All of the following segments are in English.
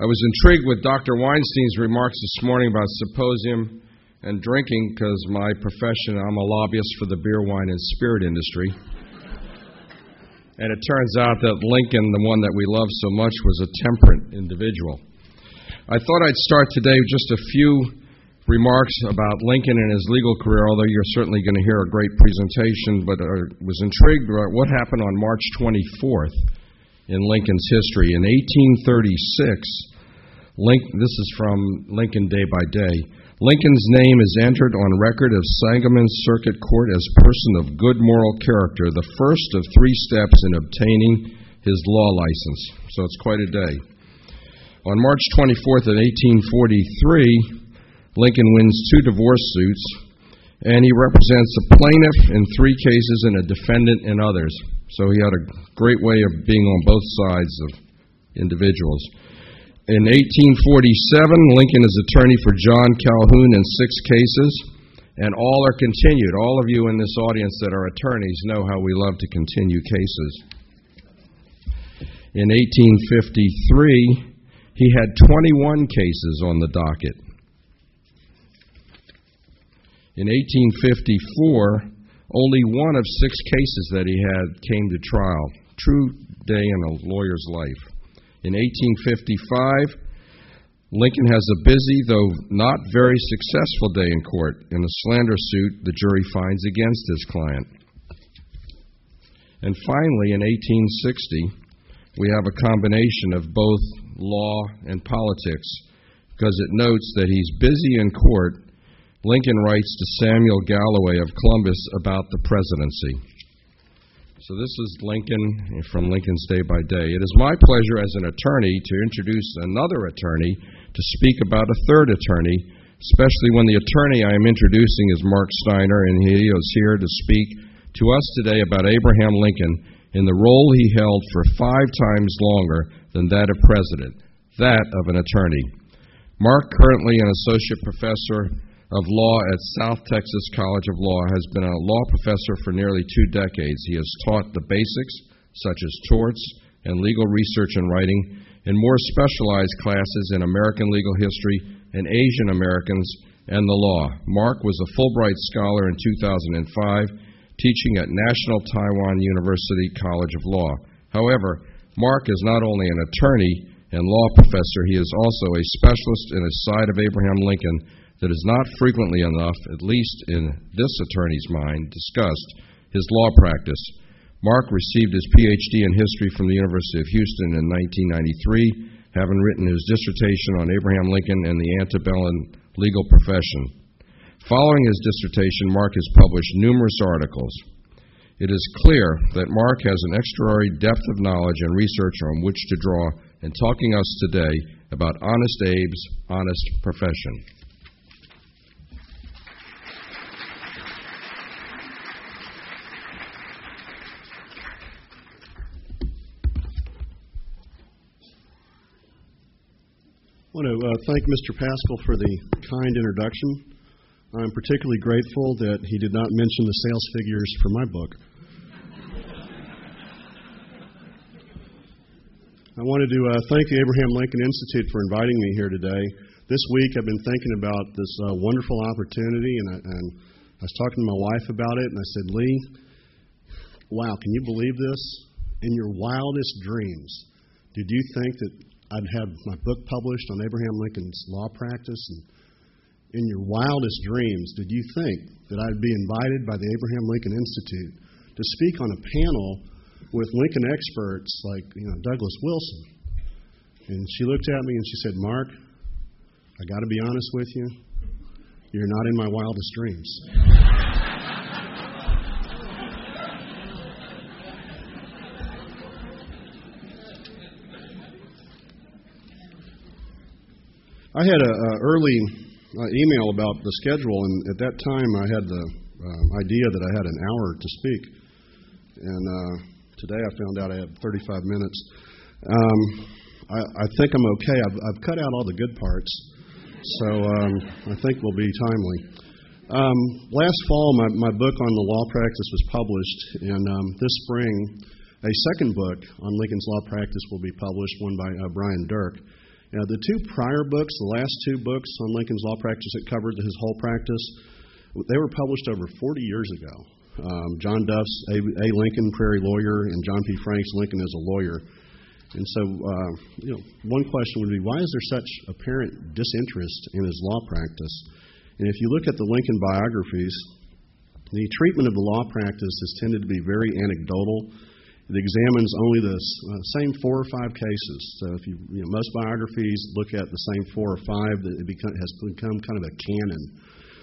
I was intrigued with Dr. Weinstein's remarks this morning about symposium and drinking because my profession, I'm a lobbyist for the beer, wine, and spirit industry. and it turns out that Lincoln, the one that we love so much, was a temperate individual. I thought I'd start today with just a few remarks about Lincoln and his legal career, although you're certainly going to hear a great presentation, but I was intrigued about what happened on March 24th in Lincoln's history. In 1836, Lincoln, this is from Lincoln Day by Day. Lincoln's name is entered on record of Sangamon Circuit Court as person of good moral character, the first of three steps in obtaining his law license. So it's quite a day. On March 24th of 1843, Lincoln wins two divorce suits, and he represents a plaintiff in three cases and a defendant in others. So he had a great way of being on both sides of individuals. In 1847, Lincoln is attorney for John Calhoun in six cases, and all are continued. All of you in this audience that are attorneys know how we love to continue cases. In 1853, he had 21 cases on the docket. In 1854, only one of six cases that he had came to trial. True day in a lawyer's life. In 1855, Lincoln has a busy, though not very successful day in court. In a slander suit, the jury finds against his client. And finally, in 1860, we have a combination of both law and politics because it notes that he's busy in court Lincoln writes to Samuel Galloway of Columbus about the presidency. So, this is Lincoln eh, from Lincoln's Day by Day. It is my pleasure as an attorney to introduce another attorney to speak about a third attorney, especially when the attorney I am introducing is Mark Steiner, and he is here to speak to us today about Abraham Lincoln in the role he held for five times longer than that of president, that of an attorney. Mark, currently an associate professor of Law at South Texas College of Law, has been a law professor for nearly two decades. He has taught the basics, such as torts and legal research and writing, in more specialized classes in American legal history and Asian Americans and the law. Mark was a Fulbright Scholar in 2005, teaching at National Taiwan University College of Law. However, Mark is not only an attorney and law professor, he is also a specialist in a side of Abraham Lincoln that is not frequently enough, at least in this attorney's mind, discussed his law practice. Mark received his PhD in history from the University of Houston in 1993, having written his dissertation on Abraham Lincoln and the antebellum legal profession. Following his dissertation, Mark has published numerous articles. It is clear that Mark has an extraordinary depth of knowledge and research on which to draw in talking us today about Honest Abe's honest profession. I want to uh, thank Mr. Pascal for the kind introduction. I'm particularly grateful that he did not mention the sales figures for my book. I wanted to uh, thank the Abraham Lincoln Institute for inviting me here today. This week I've been thinking about this uh, wonderful opportunity, and I, and I was talking to my wife about it, and I said, Lee, wow, can you believe this? In your wildest dreams, did you think that I'd had my book published on Abraham Lincoln's law practice. And in your wildest dreams, did you think that I'd be invited by the Abraham Lincoln Institute to speak on a panel with Lincoln experts like you know Douglas Wilson? And she looked at me and she said, "Mark, I got to be honest with you. You're not in my wildest dreams." I had an early uh, email about the schedule, and at that time I had the uh, idea that I had an hour to speak. And uh, today I found out I had 35 minutes. Um, I, I think I'm okay. I've, I've cut out all the good parts, so um, I think we'll be timely. Um, last fall, my, my book on the law practice was published, and um, this spring, a second book on Lincoln's law practice will be published, one by uh, Brian Dirck. Now, the two prior books, the last two books on Lincoln's law practice that covered his whole practice, they were published over 40 years ago. Um, John Duff's a, a, Lincoln Prairie Lawyer and John P. Frank's Lincoln as a Lawyer. And so, uh, you know, one question would be why is there such apparent disinterest in his law practice? And if you look at the Lincoln biographies, the treatment of the law practice has tended to be very anecdotal it examines only the uh, same four or five cases. So if you, you know, most biographies look at the same four or five, that it become, has become kind of a canon.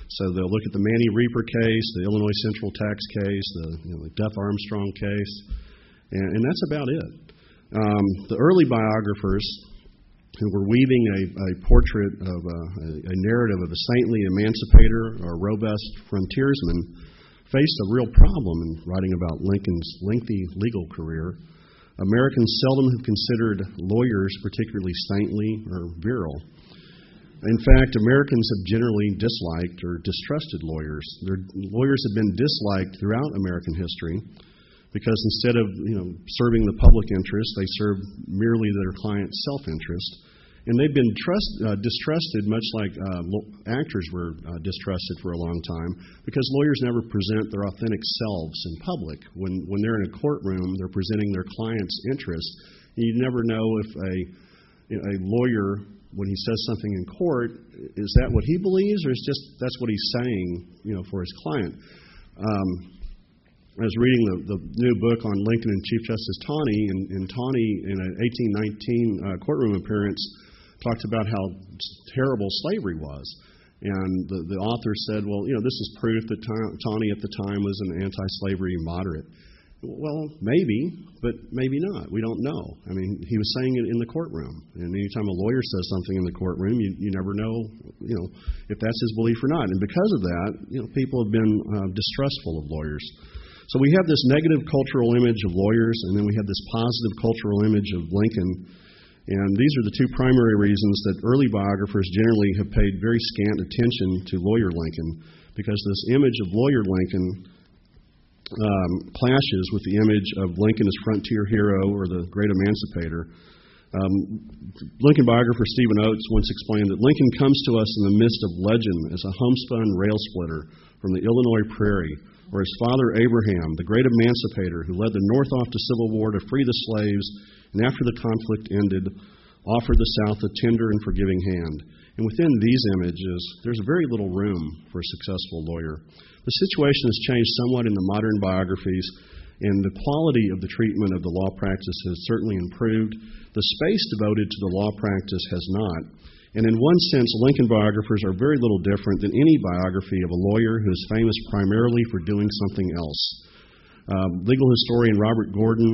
So they'll look at the Manny Reaper case, the Illinois Central Tax case, the, you know, the Duff Armstrong case, and, and that's about it. Um, the early biographers who were weaving a, a portrait of a, a narrative of a saintly emancipator or robust frontiersman faced a real problem in writing about Lincoln's lengthy legal career. Americans seldom have considered lawyers particularly saintly or virile. In fact, Americans have generally disliked or distrusted lawyers. Their lawyers have been disliked throughout American history because instead of you know serving the public interest, they serve merely their client's self-interest. And they've been trust, uh, distrusted, much like uh, actors were uh, distrusted for a long time, because lawyers never present their authentic selves in public. When, when they're in a courtroom, they're presenting their client's interests. You never know if a, you know, a lawyer, when he says something in court, is that what he believes, or is just that's what he's saying, you know, for his client. Um, I was reading the, the new book on Lincoln and Chief Justice Taney, and, and Taney, in an 1819 uh, courtroom appearance, talked about how terrible slavery was. And the, the author said, well, you know, this is proof that Taney at the time was an anti slavery moderate. Well, maybe, but maybe not. We don't know. I mean, he was saying it in the courtroom. And anytime a lawyer says something in the courtroom, you, you never know, you know, if that's his belief or not. And because of that, you know, people have been uh, distrustful of lawyers. So we have this negative cultural image of lawyers, and then we have this positive cultural image of Lincoln. And these are the two primary reasons that early biographers generally have paid very scant attention to lawyer Lincoln, because this image of lawyer Lincoln um, clashes with the image of Lincoln as frontier hero or the great emancipator. Um, Lincoln biographer Stephen Oates once explained that Lincoln comes to us in the midst of legend as a homespun rail splitter from the Illinois prairie, or his father Abraham, the great emancipator who led the North off to civil war to free the slaves and after the conflict ended, offered the South a tender and forgiving hand. And within these images, there's very little room for a successful lawyer. The situation has changed somewhat in the modern biographies, and the quality of the treatment of the law practice has certainly improved. The space devoted to the law practice has not. And in one sense, Lincoln biographers are very little different than any biography of a lawyer who is famous primarily for doing something else. Uh, legal historian Robert Gordon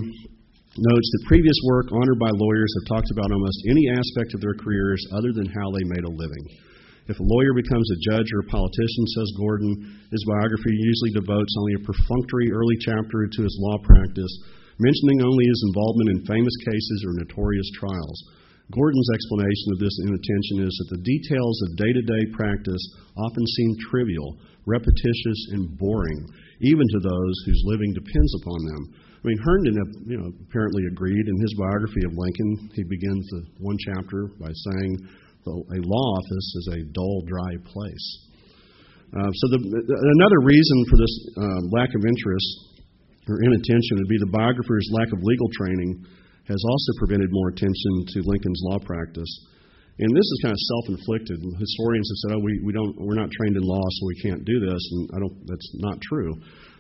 notes that previous work honored by lawyers have talked about almost any aspect of their careers other than how they made a living. If a lawyer becomes a judge or a politician, says Gordon, his biography usually devotes only a perfunctory early chapter to his law practice, mentioning only his involvement in famous cases or notorious trials. Gordon's explanation of this inattention is that the details of day to day practice often seem trivial, repetitious, and boring, even to those whose living depends upon them. I mean, Herndon, you know, apparently agreed in his biography of Lincoln. He begins the one chapter by saying a law office is a dull, dry place. Uh, so the, another reason for this uh, lack of interest or inattention would be the biographer's lack of legal training has also prevented more attention to Lincoln's law practice. And this is kind of self-inflicted. Historians have said, "Oh, we, we don't, we're not trained in law, so we can't do this." And I don't. That's not true.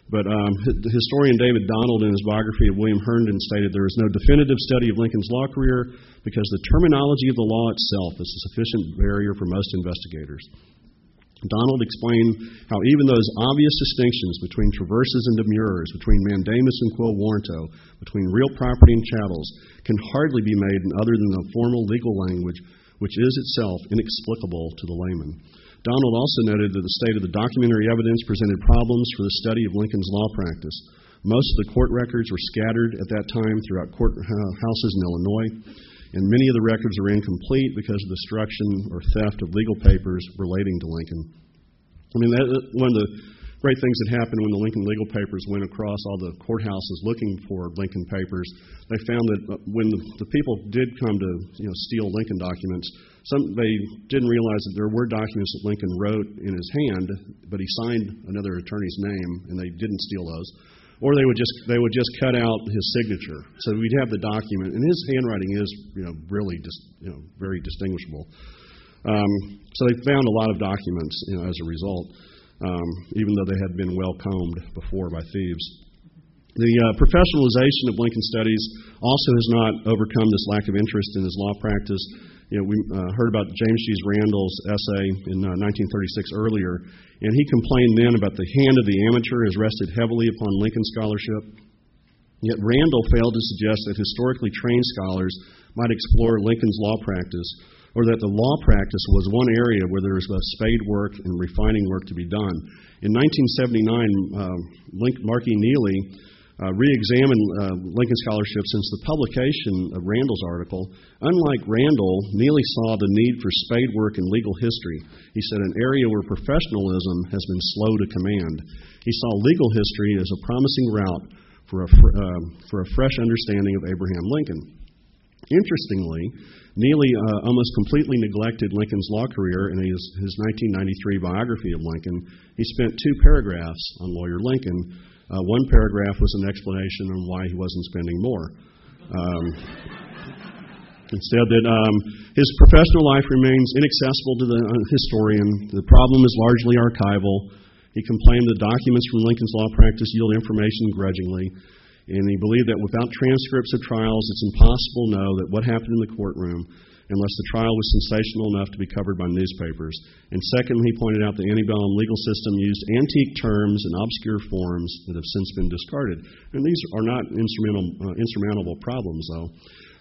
But um, historian David Donald, in his biography of William Herndon, stated there is no definitive study of Lincoln's law career because the terminology of the law itself is a sufficient barrier for most investigators. Donald explained how even those obvious distinctions between traverses and demurrers, between mandamus and quo warranto, between real property and chattels, can hardly be made in other than the formal legal language, which is itself inexplicable to the layman. Donald also noted that the state of the documentary evidence presented problems for the study of Lincoln's law practice. Most of the court records were scattered at that time throughout courthouses in Illinois, and many of the records are incomplete because of destruction or theft of legal papers relating to Lincoln. I mean, that, one of the great things that happened when the Lincoln legal papers went across all the courthouses looking for Lincoln papers. They found that uh, when the, the people did come to you know steal Lincoln documents, some they didn't realize that there were documents that Lincoln wrote in his hand, but he signed another attorney's name, and they didn't steal those. Or they would just they would just cut out his signature, so we'd have the document, and his handwriting is you know really just you know very distinguishable. Um, so they found a lot of documents you know, as a result um, even though they had been well combed before by thieves. The uh, professionalization of Lincoln Studies also has not overcome this lack of interest in his law practice. You know, we uh, heard about James G. Randall's essay in uh, 1936 earlier, and he complained then about the hand of the amateur has rested heavily upon Lincoln scholarship. Yet Randall failed to suggest that historically trained scholars might explore Lincoln's law practice or that the law practice was one area where there was both spade work and refining work to be done. In 1979, uh, Markey Neely uh, re examined uh, Lincoln scholarship since the publication of Randall's article. Unlike Randall, Neely saw the need for spade work in legal history. He said, an area where professionalism has been slow to command. He saw legal history as a promising route for a, fr- uh, for a fresh understanding of Abraham Lincoln. Interestingly, Neely uh, almost completely neglected Lincoln's law career in his, his 1993 biography of Lincoln. He spent two paragraphs on Lawyer Lincoln. Uh, one paragraph was an explanation on why he wasn't spending more. Um, instead, that um, his professional life remains inaccessible to the uh, historian. The problem is largely archival. He complained that documents from Lincoln's law practice yield information grudgingly. And he believed that without transcripts of trials, it's impossible to know that what happened in the courtroom unless the trial was sensational enough to be covered by newspapers. And secondly, he pointed out the antebellum legal system used antique terms and obscure forms that have since been discarded. And these are not insurmountable, uh, insurmountable problems, though.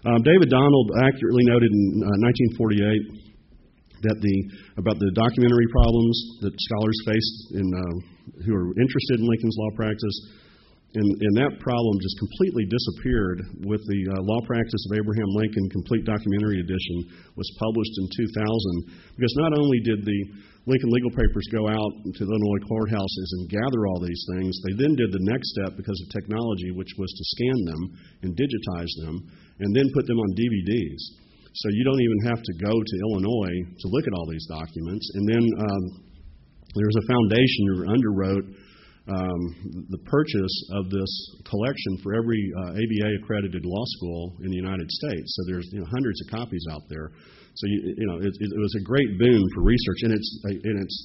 Um, David Donald accurately noted in uh, 1948 that the about the documentary problems that scholars faced in, uh, who are interested in Lincoln's law practice and, and that problem just completely disappeared with the uh, Law Practice of Abraham Lincoln Complete Documentary Edition was published in 2000 because not only did the Lincoln legal papers go out to the Illinois courthouses and gather all these things, they then did the next step because of technology, which was to scan them and digitize them and then put them on DVDs. So you don't even have to go to Illinois to look at all these documents. And then um, there was a foundation who underwrote um, the purchase of this collection for every uh, ABA accredited law school in the United States. So there's you know, hundreds of copies out there. So you, you know it, it, was a great boon for research, and it's and it's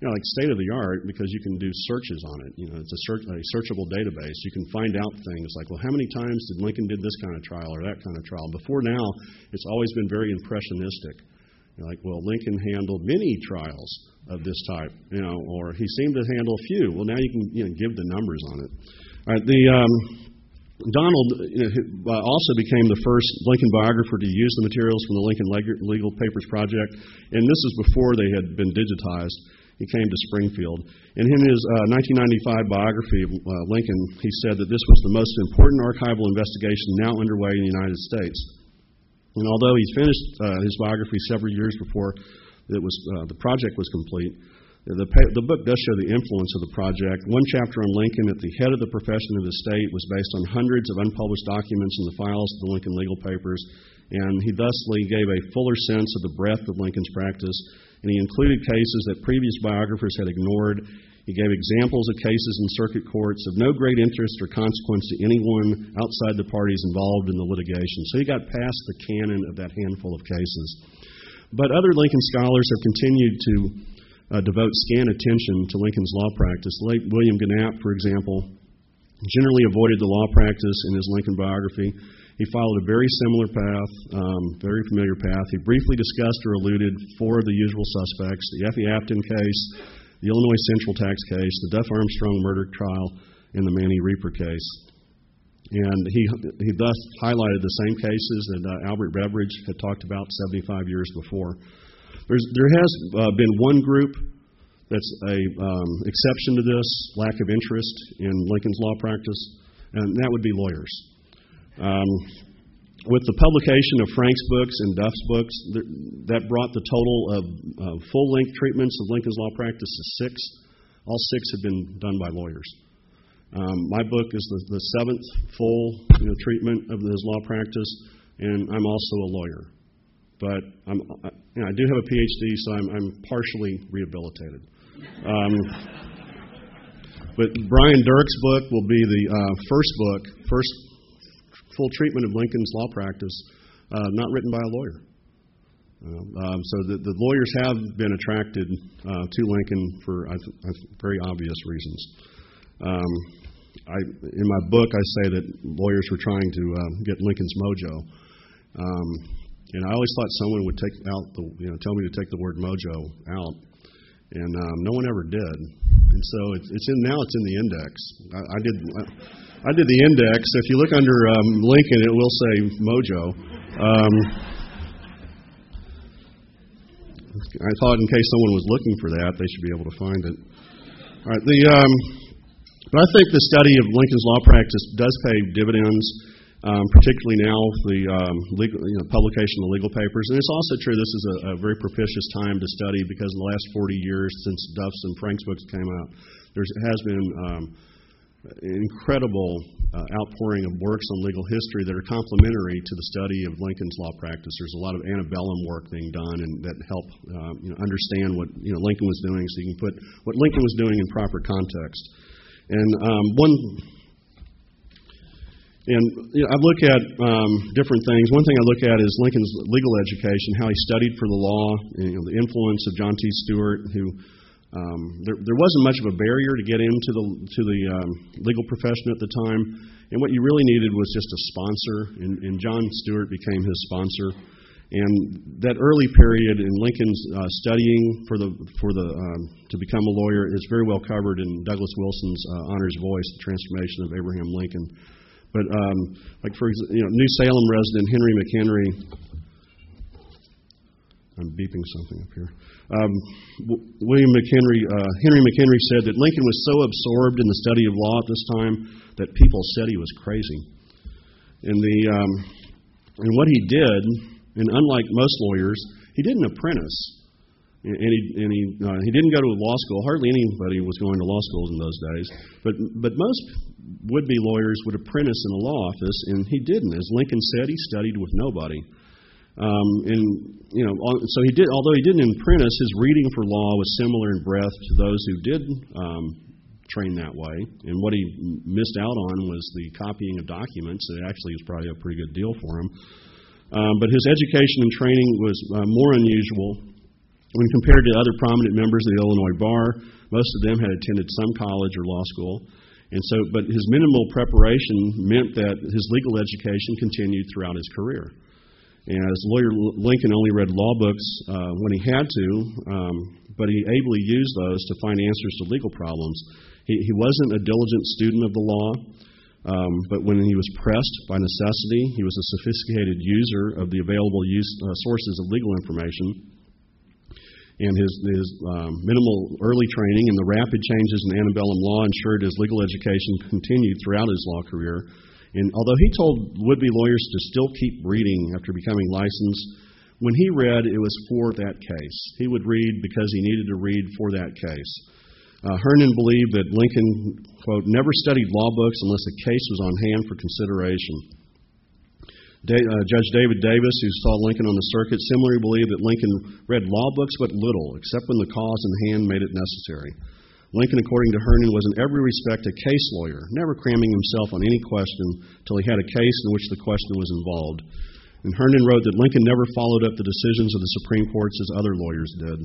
you know like state of the art because you can do searches on it. You know, it's a, search, a searchable database. You can find out things like, well, how many times did Lincoln did this kind of trial or that kind of trial? Before now, it's always been very impressionistic. You're like, well, Lincoln handled many trials of this type, you know, or he seemed to handle a few. Well, now you can you know, give the numbers on it. All right, the um, Donald you know, uh, also became the first Lincoln biographer to use the materials from the Lincoln Legal Papers Project, and this is before they had been digitized. He came to Springfield. And in his uh, 1995 biography of uh, Lincoln, he said that this was the most important archival investigation now underway in the United States. And although he finished uh, his biography several years before that was uh, the project was complete. The, the, book does show the influence of the project. One chapter on Lincoln at the head of the profession of the state was based on hundreds of unpublished documents in the files of the Lincoln legal papers, and he thusly gave a fuller sense of the breadth of Lincoln's practice, and he included cases that previous biographers had ignored. He gave examples of cases in circuit courts of no great interest or consequence to anyone outside the parties involved in the litigation. So he got past the canon of that handful of cases. But other Lincoln scholars have continued to uh, devote scant attention to Lincoln's law practice. Late William Gienapp, for example, generally avoided the law practice in his Lincoln biography. He followed a very similar path, um, very familiar path. He briefly discussed or alluded four of the usual suspects the Effie Afton case, the Illinois Central Tax case, the Duff Armstrong murder trial, and the Manny Reaper case. And he, he thus highlighted the same cases that uh, Albert Beveridge had talked about 75 years before. There's, there has uh, been one group that's a um, exception to this lack of interest in Lincoln's law practice, and that would be lawyers. Um, with the publication of Frank's books and Duff's books, that brought the total of uh, full length treatments of Lincoln's law practice to six. All six have been done by lawyers. Um, my book is the, the seventh full you know, treatment of his law practice, and I'm also a lawyer. But I'm, I, you know, I do have a PhD, so I'm, I'm partially rehabilitated. Um, but Brian Dirck's book will be the uh, first book, first full treatment of Lincoln's law practice, uh, not written by a lawyer. Um, so the, the, lawyers have been attracted uh, to Lincoln for very obvious reasons. Um, I, in my book, I say that lawyers were trying to uh, get Lincoln's mojo, um, and I always thought someone would take out the, you know, tell me to take the word mojo out, and um, no one ever did. And so it's, it's in now. It's in the index. I, I did. I, did the index. If you look under um, Lincoln, it will say mojo. Um, I thought in case someone was looking for that, they should be able to find it. All right, the, um, but I think the study of Lincoln's law practice does pay dividends, um, particularly now with the um, legal, you know, publication of legal papers. And it's also true this is a, a, very propitious time to study because in the last 40 years since Duff's and Frank's books came out, there has been um, incredible uh, outpouring of works on legal history that are complementary to the study of Lincoln's law practice. There's a lot of antebellum work being done and that help uh, you know, understand what you know, Lincoln was doing so you can put what Lincoln was doing in proper context. And um, one and you know, I look at um, different things. One thing I look at is Lincoln's legal education, how he studied for the law, you know, the influence of John T. Stuart, who um, there, there wasn't much of a barrier to get into the to the um, legal profession at the time, and what you really needed was just a sponsor, and, and John Stuart became his sponsor. And that early period in Lincoln's uh, studying for the for the um, to become a lawyer is very well covered in Douglas Wilson's uh, Honor's Voice: The Transformation of Abraham Lincoln. But um, like for you know, New Salem resident Henry McHenry I'm beeping something up here. Um, William McHenry, uh, Henry McHenry said that Lincoln was so absorbed in the study of law at this time that people said he was crazy. And the um, and what he did, and unlike most lawyers, he didn't apprentice, and he and he uh, he didn't go to law school. Hardly anybody was going to law schools in those days. But but most would-be lawyers would apprentice in a law office, and he didn't. As Lincoln said, he studied with nobody. Um, and you know, so he did. Although he didn't apprentice, his reading for law was similar in breadth to those who did um, train that way. And what he missed out on was the copying of documents. It actually was probably a pretty good deal for him. Um, but his education and training was uh, more unusual when compared to other prominent members of the Illinois bar. Most of them had attended some college or law school. And so, but his minimal preparation meant that his legal education continued throughout his career. And as lawyer Lincoln only read law books uh, when he had to, um, but he ably used those to find answers to legal problems. He, he wasn't a diligent student of the law, um, but when he was pressed by necessity, he was a sophisticated user of the available use, uh, sources of legal information. And his, his um, minimal early training and the rapid changes in antebellum law ensured his legal education continued throughout his law career and although he told would be lawyers to still keep reading after becoming licensed, when he read, it was for that case. He would read because he needed to read for that case. Uh, Herndon believed that Lincoln, quote, never studied law books unless a case was on hand for consideration. Da- uh, Judge David Davis, who saw Lincoln on the circuit, similarly believed that Lincoln read law books but little, except when the cause in hand made it necessary. Lincoln, according to Herndon, was in every respect a case lawyer, never cramming himself on any question till he had a case in which the question was involved. And Herndon wrote that Lincoln never followed up the decisions of the Supreme Courts as other lawyers did.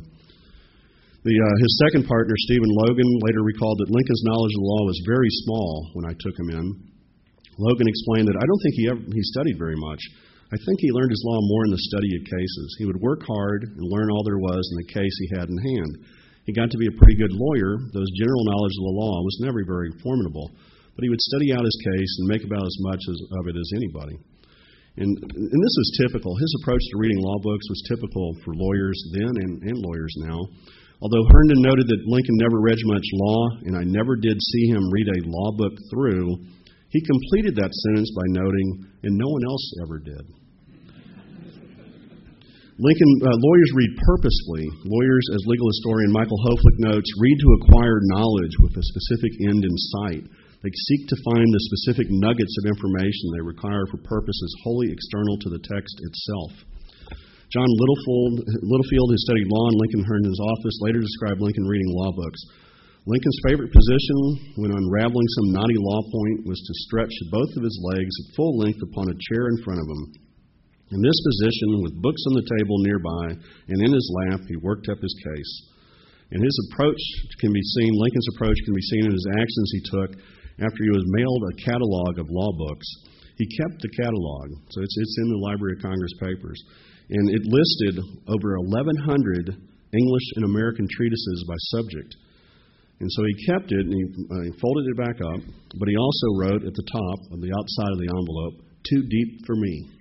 The, uh, his second partner, Stephen Logan, later recalled that Lincoln's knowledge of the law was very small when I took him in. Logan explained that I don't think he, ever, he studied very much. I think he learned his law more in the study of cases. He would work hard and learn all there was in the case he had in hand. He got to be a pretty good lawyer, though his general knowledge of the law was never very formidable. But he would study out his case and make about as much as, of it as anybody. And, and this was typical. His approach to reading law books was typical for lawyers then and, and lawyers now. Although Herndon noted that Lincoln never read much law, and I never did see him read a law book through, he completed that sentence by noting, and no one else ever did. Lincoln uh, lawyers read purposefully. Lawyers, as legal historian Michael Hoeflich notes, read to acquire knowledge with a specific end in sight. They seek to find the specific nuggets of information they require for purposes wholly external to the text itself. John Littlefield, Littlefield who studied law in Lincoln Herndon's office, later described Lincoln reading law books. Lincoln's favorite position when unraveling some knotty law point was to stretch both of his legs at full length upon a chair in front of him in this position, with books on the table nearby and in his lap, he worked up his case. And his approach can be seen, Lincoln's approach can be seen in his actions he took after he was mailed a catalog of law books. He kept the catalog, so it's, it's in the Library of Congress papers. And it listed over 1,100 English and American treatises by subject. And so he kept it and he, uh, he folded it back up, but he also wrote at the top, on the outside of the envelope, too deep for me.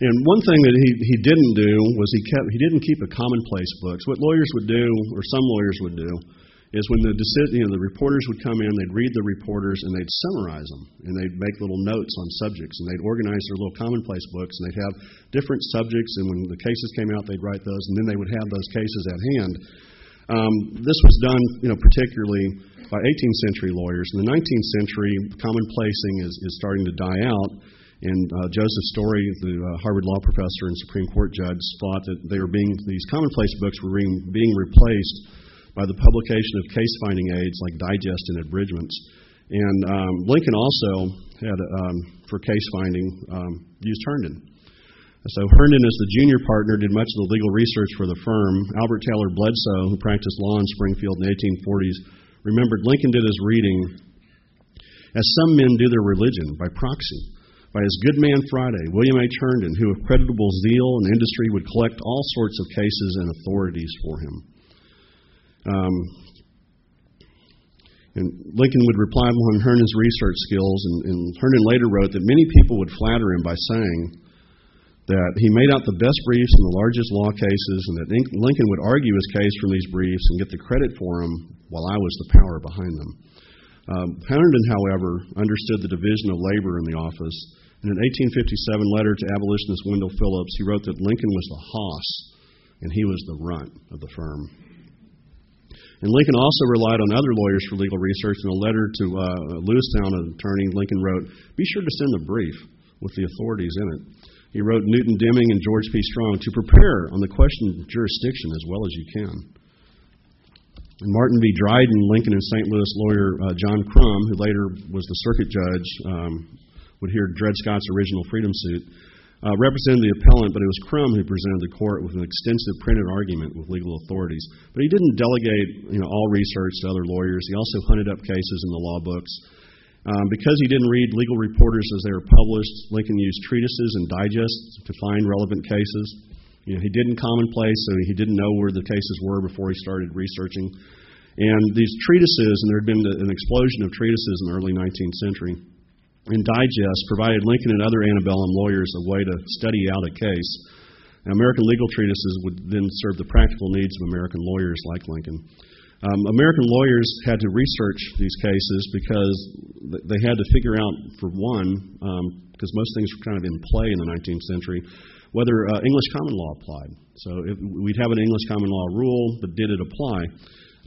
And one thing that he, he didn't do was he kept he didn't keep a commonplace books. What lawyers would do, or some lawyers would do, is when the you know the reporters would come in, they'd read the reporters and they'd summarize them, and they'd make little notes on subjects, and they'd organize their little commonplace books, and they'd have different subjects, and when the cases came out, they'd write those, and then they would have those cases at hand. Um, this was done, you know, particularly by 18th century lawyers. In the 19th century, commonplacing is, is starting to die out and uh, Joseph Story, the uh, Harvard law professor and Supreme Court judge, thought that they were being these commonplace books were being, being replaced by the publication of case finding aids like digest and abridgments. And um, Lincoln also had, um, for case finding, um, used Herndon. So Herndon, as the junior partner, did much of the legal research for the firm. Albert Taylor Bledsoe, who practiced law in Springfield in the 1840s, remembered Lincoln did his reading as some men do their religion by proxy by his good man Friday, William H. Herndon, who with creditable zeal and industry would collect all sorts of cases and authorities for him. Um, and Lincoln would reply on Herndon's research skills, and, and Herndon later wrote that many people would flatter him by saying that he made out the best briefs in the largest law cases, and that Lincoln would argue his case from these briefs and get the credit for them while I was the power behind them. Um, Herndon, however, understood the division of labor in the office in an 1857 letter to abolitionist Wendell Phillips, he wrote that Lincoln was the hoss and he was the runt of the firm. And Lincoln also relied on other lawyers for legal research. In a letter to uh, a Lewistown attorney, Lincoln wrote, Be sure to send the brief with the authorities in it. He wrote Newton Deming and George P. Strong to prepare on the question of jurisdiction as well as you can. And Martin V. Dryden, Lincoln and St. Louis lawyer uh, John Krum, who later was the circuit judge um, would hear Dred Scott's original freedom suit, uh, represented the appellant, but it was Krum who presented the court with an extensive printed argument with legal authorities. But he didn't delegate you know, all research to other lawyers. He also hunted up cases in the law books. Um, because he didn't read legal reporters as they were published, Lincoln used treatises and digests to find relevant cases. You know, he didn't commonplace, so he didn't know where the cases were before he started researching. And these treatises, and there had been an explosion of treatises in the early 19th century, and Digest provided Lincoln and other antebellum lawyers a way to study out a case. Now, American legal treatises would then serve the practical needs of American lawyers like Lincoln. Um, American lawyers had to research these cases because they had to figure out, for one, because um, most things were kind of in play in the 19th century, whether uh, English common law applied. So if, we'd have an English common law rule, but did it apply?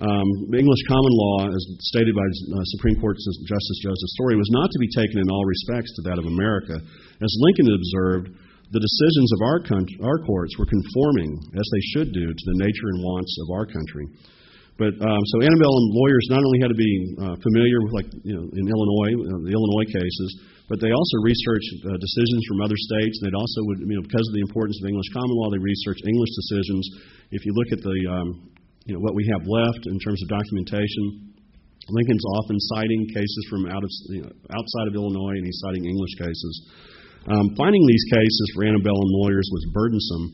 Um, English common law, as stated by uh, Supreme Court Justice Joseph Story, was not to be taken in all respects to that of America. As Lincoln observed, the decisions of our, our courts were conforming, as they should do, to the nature and wants of our country. But um, so antebellum lawyers not only had to be uh, familiar with, like you know, in Illinois, uh, the Illinois cases, but they also researched uh, decisions from other states. They'd also would, you know, because of the importance of English common law, they researched English decisions. If you look at the um, you know, what we have left in terms of documentation. Lincoln's often citing cases from out of, you know, outside of Illinois, and he's citing English cases. Um, finding these cases for antebellum lawyers was burdensome.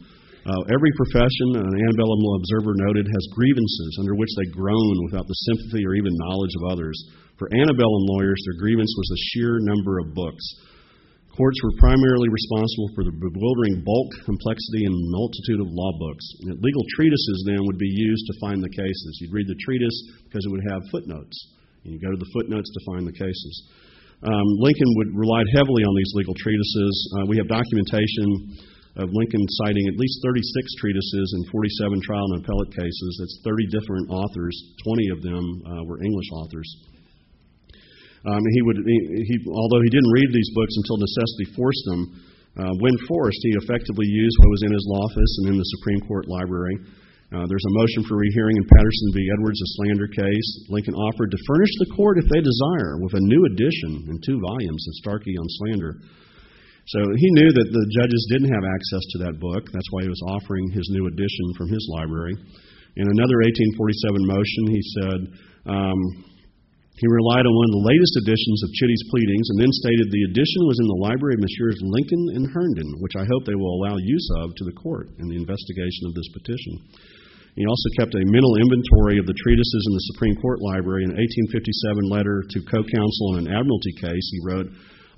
Uh, every profession, an antebellum observer noted, has grievances under which they groan without the sympathy or even knowledge of others. For antebellum lawyers, their grievance was the sheer number of books. Courts were primarily responsible for the bewildering bulk, complexity, and multitude of law books. Legal treatises then would be used to find the cases. You'd read the treatise because it would have footnotes, and you go to the footnotes to find the cases. Um, Lincoln would relied heavily on these legal treatises. Uh, we have documentation of Lincoln citing at least 36 treatises and 47 trial and appellate cases. That's 30 different authors. 20 of them uh, were English authors. Um, he would, he, he, although he didn't read these books until necessity forced them, uh, when forced, he effectively used what was in his law office and in the Supreme Court library. Uh, there's a motion for rehearing in Patterson v. Edwards, a slander case. Lincoln offered to furnish the court, if they desire, with a new edition in two volumes of Starkie on slander. So he knew that the judges didn't have access to that book. That's why he was offering his new edition from his library. In another 1847 motion, he said um, he relied on one of the latest editions of Chitty's pleadings and then stated the edition was in the library of Messrs. Lincoln and Herndon, which I hope they will allow use of to the court in the investigation of this petition. He also kept a mental inventory of the treatises in the Supreme Court Library. In an 1857 letter to co-counsel in an admiralty case, he wrote,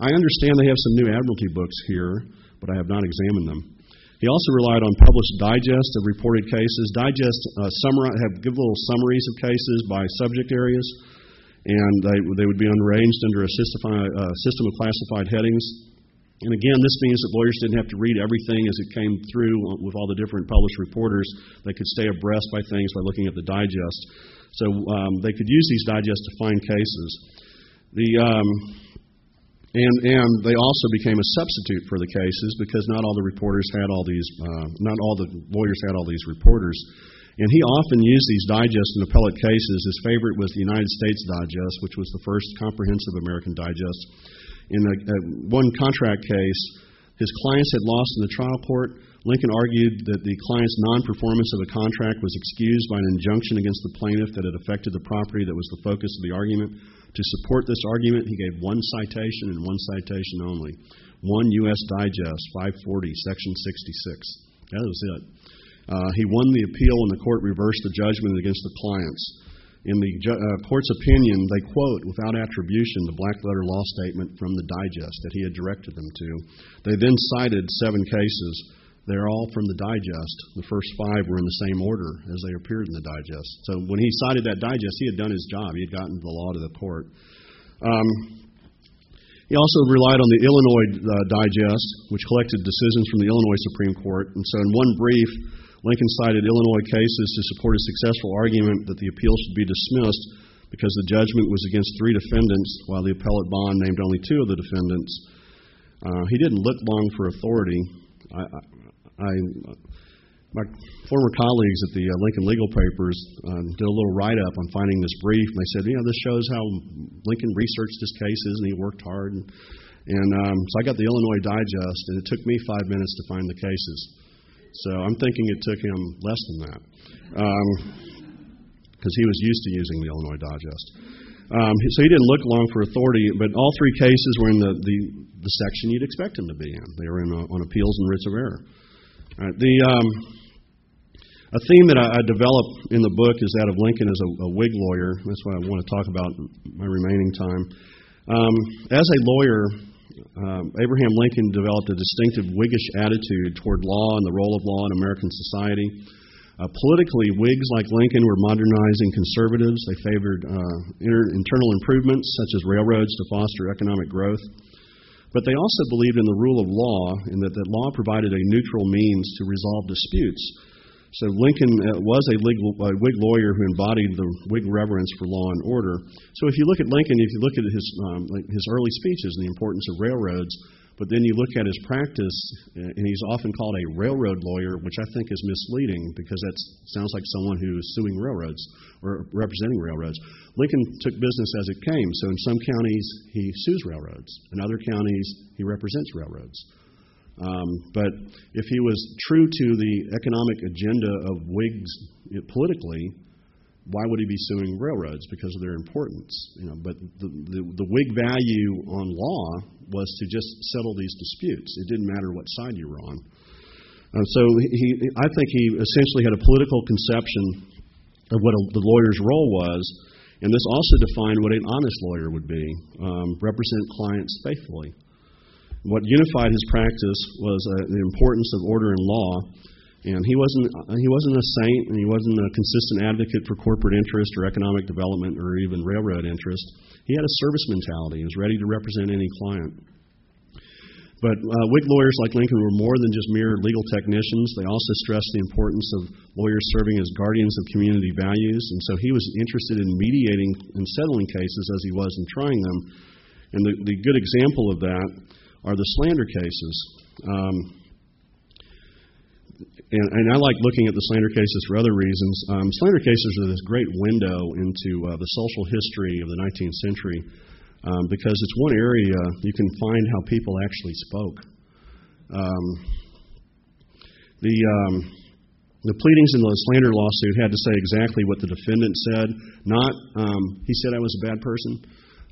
I understand they have some new Admiralty books here, but I have not examined them. He also relied on published digests of reported cases. Digests uh, have give little summaries of cases by subject areas, and they, they would be arranged under a system, uh, system of classified headings. And again, this means that lawyers didn't have to read everything as it came through with all the different published reporters. They could stay abreast by things by looking at the digest. So um, they could use these digests to find cases. The um, and, and they also became a substitute for the cases because not all the reporters had all these, uh, not all the lawyers had all these reporters. And he often used these digests in appellate cases. His favorite was the United States Digest, which was the first comprehensive American digest. In a, a one contract case, his clients had lost in the trial court. Lincoln argued that the client's non performance of a contract was excused by an injunction against the plaintiff that had affected the property that was the focus of the argument. To support this argument, he gave one citation and one citation only. One U.S. Digest, 540, Section 66. That was it. Uh, he won the appeal and the court reversed the judgment against the clients. In the ju- uh, court's opinion, they quote without attribution the black letter law statement from the digest that he had directed them to. They then cited seven cases they're all from the digest. The first five were in the same order as they appeared in the digest. So when he cited that digest, he had done his job. He had gotten the law to the court. Um, he also relied on the Illinois uh, Digest, which collected decisions from the Illinois Supreme Court. And so, in one brief, Lincoln cited Illinois cases to support a successful argument that the appeal should be dismissed because the judgment was against three defendants, while the appellate bond named only two of the defendants. Uh, he didn't look long for authority. I, I, my former colleagues at the uh, Lincoln Legal Papers uh, did a little write up on finding this brief, and they said, you know, this shows how Lincoln researched his cases and he worked hard. And, and um, so I got the Illinois Digest, and it took me five minutes to find the cases. So I'm thinking it took him less than that because um, he was used to using the Illinois Digest. Um, so he didn't look long for authority, but all three cases were in the, the, the section you'd expect him to be in. They were in, uh, on appeals and writs of error. Right, the um, a theme that I, I develop in the book is that of Lincoln as a, a Whig lawyer. That's what I want to talk about my remaining time. Um, as a lawyer, um, Abraham Lincoln developed a distinctive Whiggish attitude toward law and the role of law in American society. Uh, politically, Whigs like Lincoln were modernizing conservatives. They favored uh, inter- internal improvements such as railroads to foster economic growth. But they also believed in the rule of law, and that, that law provided a neutral means to resolve disputes. So Lincoln uh, was a legal, a Whig lawyer who embodied the Whig reverence for law and order. So if you look at Lincoln, if you look at his um, his early speeches and the importance of railroads, but then you look at his practice, uh, and he's often called a railroad lawyer, which I think is misleading because that sounds like someone who is suing railroads or representing railroads. Lincoln took business as it came. So in some counties, he sues railroads. In other counties, he represents railroads. Um, but if he was true to the economic agenda of Whigs politically, why would he be suing railroads? Because of their importance. You know, but the, the, the Whig value on law was to just settle these disputes. It didn't matter what side you were on. Uh, so he, I think he essentially had a political conception of what a, the lawyer's role was, and this also defined what an honest lawyer would be: um, represent clients faithfully. What unified his practice was uh, the importance of order and law And he wasn't, he wasn't a saint, and he wasn't a consistent advocate for corporate interest or economic development or even railroad interest. He had a service mentality. He was ready to represent any client. But uh, Whig lawyers like Lincoln were more than just mere legal technicians. They also stressed the importance of lawyers serving as guardians of community values, and so he was interested in mediating and settling cases as he was in trying them. And the, the good example of that are the slander cases. Um, and, and, I like looking at the slander cases for other reasons. Um, slander cases are this great window into uh, the social history of the 19th century um, because it's one area you can find how people actually spoke. Um, the um, the pleadings in the slander lawsuit had to say exactly what the defendant said, not um, he said I was a bad person.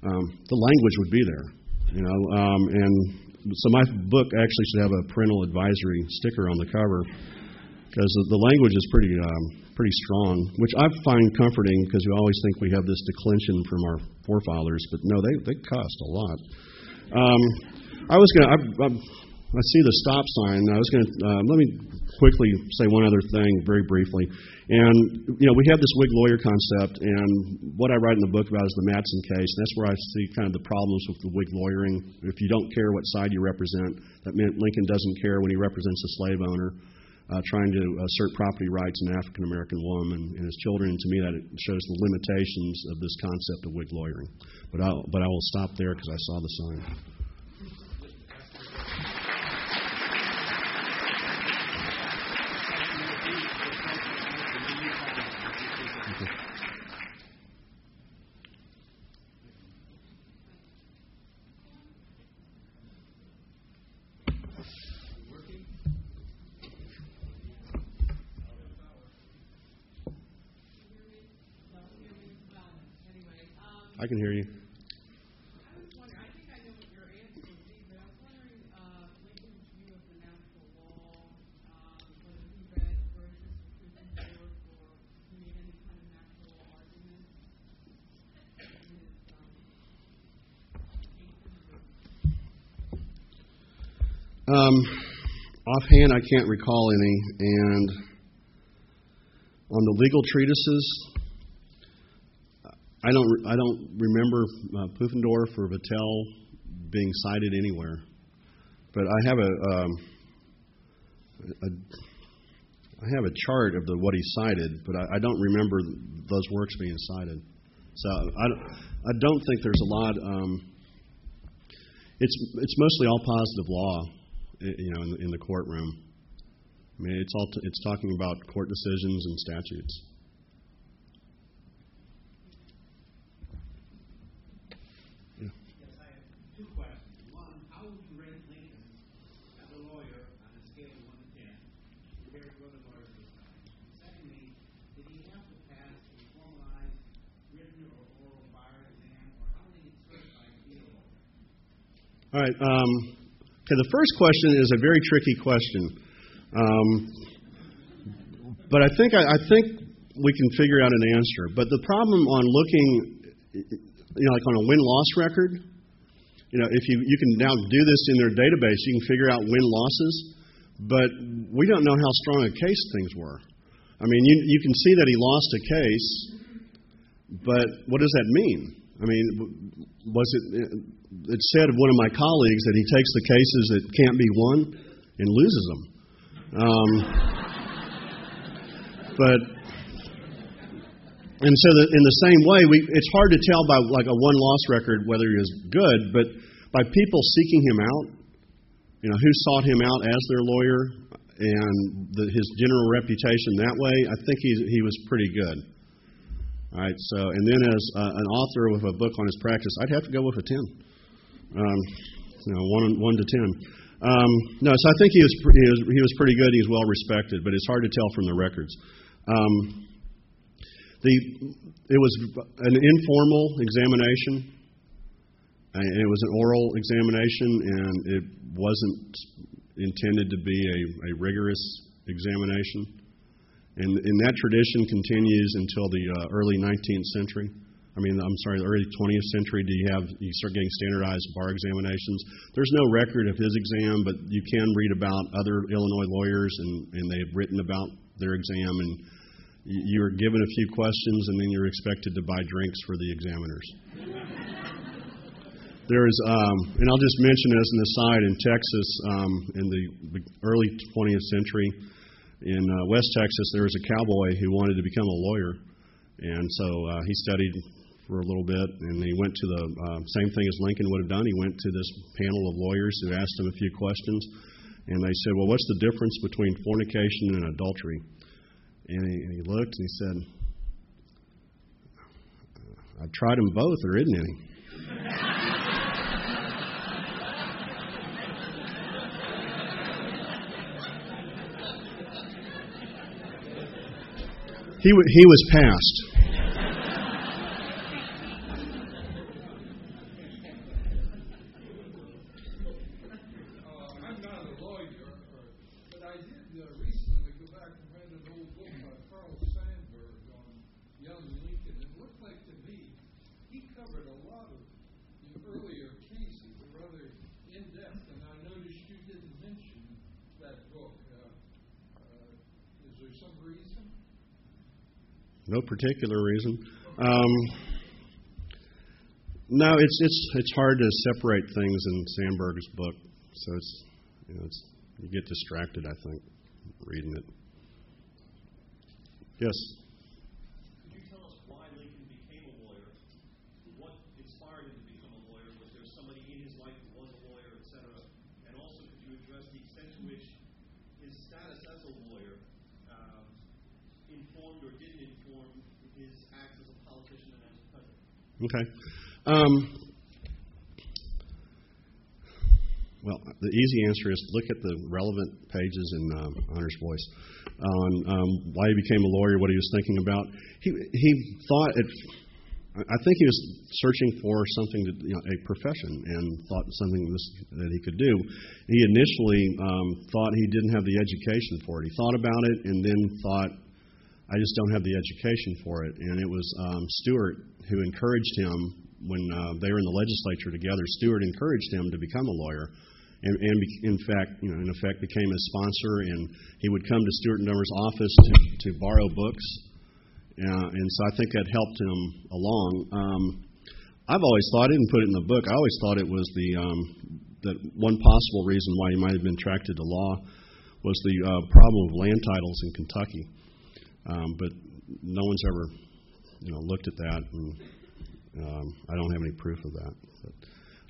The language would be there, you know. Um, and so my book actually should have a parental advisory sticker on the cover because the, language is pretty um, pretty strong, which I find comforting because we always think we have this declension from our forefathers, but no, they they cussed a lot. Um, I was gonna. I, I, I see the stop sign. I was gonna. Uh, let me quickly say one other thing, very briefly. And you know, we have this Whig lawyer concept, and what I write in the book about is the Matson case. And that's where I see kind of the problems with the Whig lawyering. If you don't care what side you represent, that meant Lincoln doesn't care when he represents a slave owner uh, trying to assert property rights in an African American woman and his children. And to me, that shows the limitations of this concept of Whig lawyering. But, I'll, but I will stop there because I saw the sign. I can hear you. Um, offhand, I can't recall any. And on the legal treatises, I don't, I don't remember uh, Pufendorf or Vattel being cited anywhere. But I have a, um, a I have a chart of the, what he cited, but I, I don't remember those works being cited. So I, I don't think there's a lot. Um, it's it's mostly all positive law, you know, in the, in the courtroom. I mean, it's all t- it's talking about court decisions and statutes. All right. Um, okay, the first question is a very tricky question. Um, but I think, I, I, think we can figure out an answer. But the problem on looking, you know, like on a win loss record, you know, if you, you can now do this in their database, you can figure out win losses, but we don't know how strong a case things were. I mean, you, you can see that he lost a case, but what does that mean? I mean, was it it said of one of my colleagues that he takes the cases that can't be won and loses them. Um, but and so the, in the same way, we, it's hard to tell by like a one loss record whether he is good, but by people seeking him out, you know, who sought him out as their lawyer and the, his general reputation that way, I think he he was pretty good. All right, so and then as uh, an author with a book on his practice, I'd have to go with a ten. Um, know, one one to ten. Um, no, so I think he was, he was he was pretty good. He was well respected, but it's hard to tell from the records. Um, the it was an informal examination, and it was an oral examination, and it wasn't intended to be a, a rigorous examination. And, and that tradition continues until the uh, early 19th century. I mean, I'm sorry, the early 20th century, do you have you start getting standardized bar examinations? There's no record of his exam, but you can read about other Illinois lawyers, and, and they've written about their exam, and you're given a few questions, and then you're expected to buy drinks for the examiners. There's, um, and I'll just mention as an aside, in Texas, um, in the early 20th century, in uh, West Texas, there was a cowboy who wanted to become a lawyer, and so uh, he studied for a little bit, and he went to the uh, same thing as Lincoln would have done. He went to this panel of lawyers who asked him a few questions, and they said, "Well, what's the difference between fornication and adultery?" And he, and he looked and he said, "I've tried them both. There isn't any." He, he was passed. I'm not a lawyer, but I did uh, recently go back and read an old book by Carl Sandburg on young Lincoln. It looked like to me he covered a lot of the earlier cases, rather in depth, and I noticed you didn't mention that book. Uh, uh, is there some reason? No particular reason. Um, no, it's it's it's hard to separate things in Sandburg's book, so it's you know it's you get distracted. I think reading it. Yes. Could you tell us why Lincoln became a lawyer? What inspired him to become a lawyer? Was there somebody in his life who was a lawyer, et cetera? And also, could you address the extent to which his status as a lawyer um, informed or didn't inform his acts as a politician and as a president? Okay. Um, well, the easy answer is look at the relevant pages in um, Honor's Voice on um, why he became a lawyer, what he was thinking about. He he thought it. I think he was searching for something to you know, a profession and thought something this, that he could do. He initially um, thought he didn't have the education for it. He thought about it and then thought, I just don't have the education for it. And it was um, Stuart who encouraged him when uh, they were in the legislature together. Stuart encouraged him to become a lawyer, and, and be, in fact, you know, in effect, became his sponsor. And he would come to Stuart and Dummer's office to, to borrow books, uh, and so I think that helped him along. Um, I've always thought, I didn't put it in the book. I always thought it was the um, that one possible reason why he might have been attracted to law was the uh, problem of land titles in Kentucky. Um, but no one's ever, you know, looked at that, and um, I don't have any proof of that. But,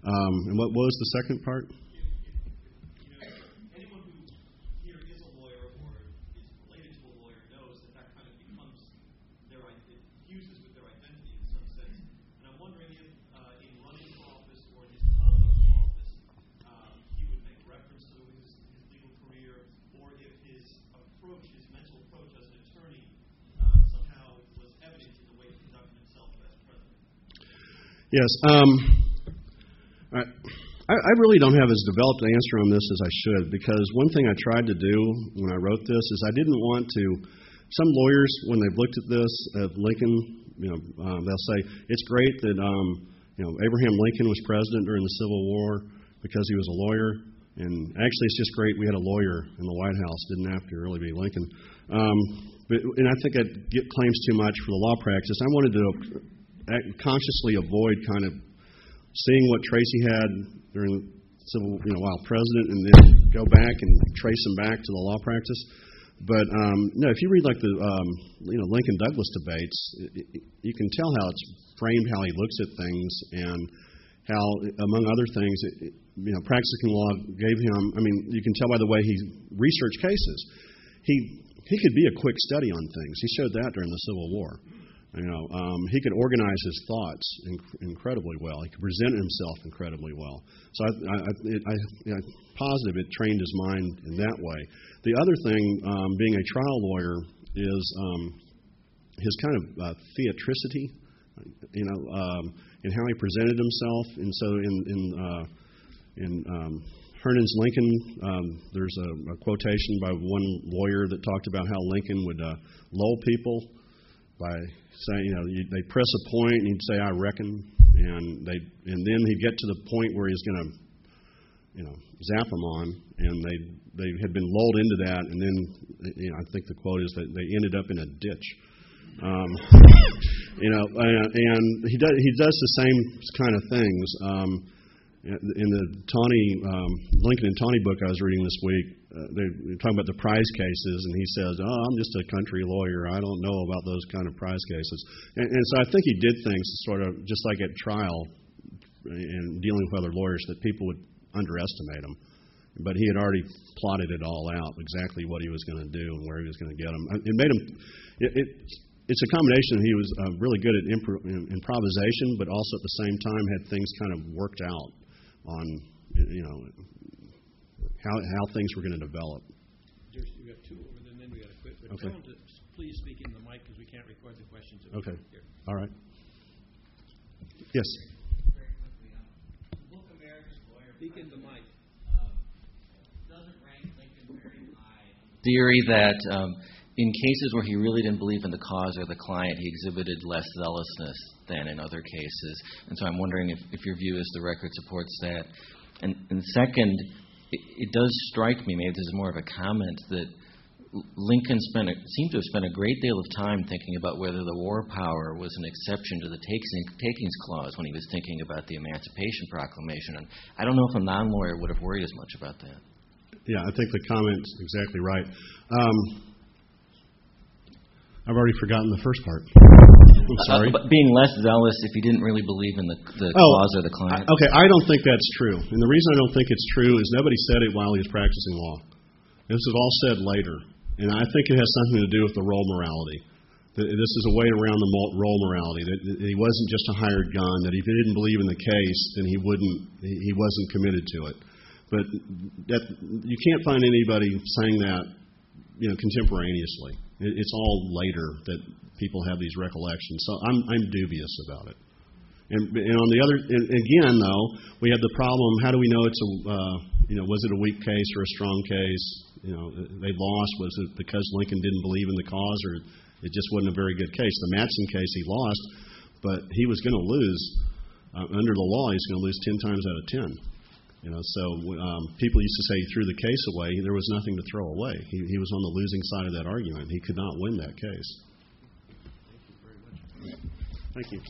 um, and what was the second part? You know, anyone who here is a lawyer or is related to a lawyer knows that that kind of becomes their i- it fuses with their identity in some sense. And I'm wondering if, uh, in running for office or in his conduct of office, um, he would make reference to his, his legal career, or if his approach, his mental approach as an attorney, uh, somehow was evident in the way he conducted himself as president. Yes. Um, I, I really don't have as developed an answer on this as I should because one thing I tried to do when I wrote this is I didn't want to. Some lawyers, when they've looked at this of Lincoln, you know, um, they'll say it's great that um, you know Abraham Lincoln was president during the Civil War because he was a lawyer, and actually it's just great we had a lawyer in the White House. Didn't have to really be Lincoln. Um, but, and I think that get, claims too much for the law practice. I wanted to consciously avoid kind of seeing what Tracy had during civil, you know, while president, and then go back and trace him back to the law practice. But um, no, if you read like the um, you know Lincoln Douglas debates, it, it, you can tell how it's framed, how he looks at things, and how, among other things, it, you know, practicing law gave him. I mean, you can tell by the way he researched cases. He he could be a quick study on things. He showed that during the Civil War. You know, um, he could organize his thoughts inc- incredibly well. He could present himself incredibly well. So I, I, it, I, know, positive it trained his mind in that way. The other thing, um, being a trial lawyer, is um, his kind of uh, theatricity. You know, um, in how he presented himself. And so in in uh, in um, Herndon's Lincoln, um, there's a, a quotation by one lawyer that talked about how Lincoln would uh, lull people by saying, you know, you, they press a point and he'd say, "I reckon," and they, and then he'd get to the point where he's going to, you know, zap them on, and they they had been lulled into that, and then, you know, I think the quote is that they ended up in a ditch. Um, you know, and, and he does he does the same kind of things. Um, in the Taney um, Lincoln and Taney book I was reading this week, uh, they were talking about the prize cases, and he says, "Oh, I'm just a country lawyer. I don't know about those kind of prize cases." And, and so I think he did things sort of just like at trial and dealing with other lawyers that people would underestimate him. But he had already plotted it all out exactly what he was going to do and where he was going to get them. It made him. It, it, it's a combination. He was uh, really good at impro- improvisation, but also at the same time had things kind of worked out on you know how how things were going to develop. There's, we got two over there, and then we got to quit. But Okay. tell them to please speak in the mic because we can't record the questions. Okay. can't. All right. Yes. very quickly. Um, the book America's Lawyer Speak in the mic. doesn't rank Lincoln very high. Theory that um, in cases where he really didn't believe in the cause or the client, he exhibited less zealousness than in other cases. And so I'm wondering if, if your view is the record supports that. And, and second, it, it does strike me, maybe this is more of a comment, that Lincoln spent a, seemed to have spent a great deal of time thinking about whether the war power was an exception to the takings, clause when he was thinking about the Emancipation Proclamation. And I don't know if a non-lawyer would have worried as much about that. Yeah, I think the comment's exactly right. Um, I've already forgotten the first part. I'm sorry. Uh, but being less zealous if he didn't really believe in the, the Oh, clause or the client. Okay, I don't think that's true. And the reason I don't think it's true is nobody said it while he was practicing law. This was all said later. And I think it has something to do with the role morality. This is a way around the role morality. That he wasn't just a hired gun. That if he didn't believe in the case, then he wouldn't. He wasn't committed to it. But that you can't find anybody saying that, you know, contemporaneously. It, it's all later that people have these recollections. So I'm I'm dubious about it. And, and on the other, and again though, we have the problem. How do we know it's a, uh, you know, was it a weak case or a strong case? You know, they lost. Was it because Lincoln didn't believe in the cause, or it just wasn't a very good case? The Matson case, he lost, but he was going to lose. Uh, under the law, he's going to lose ten times out of ten. You know, so um, people used to say he threw the case away. There was nothing to throw away. He, he was on the losing side of that argument. He could not win that case. Thank you.